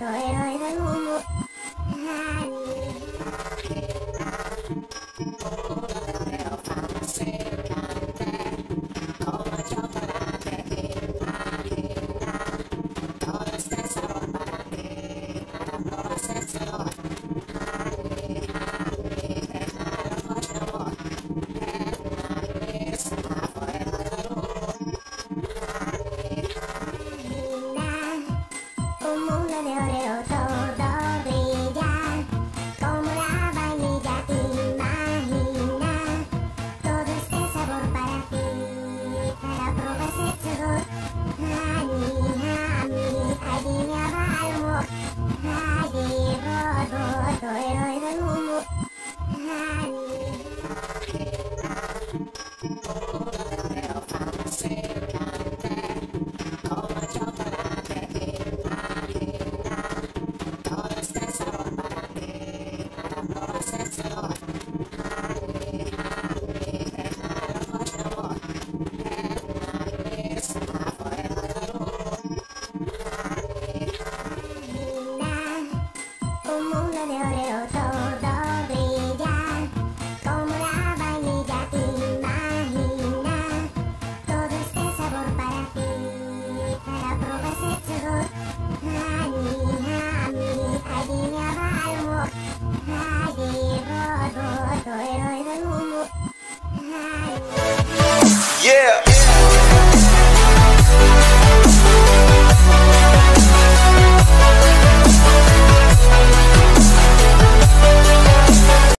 Un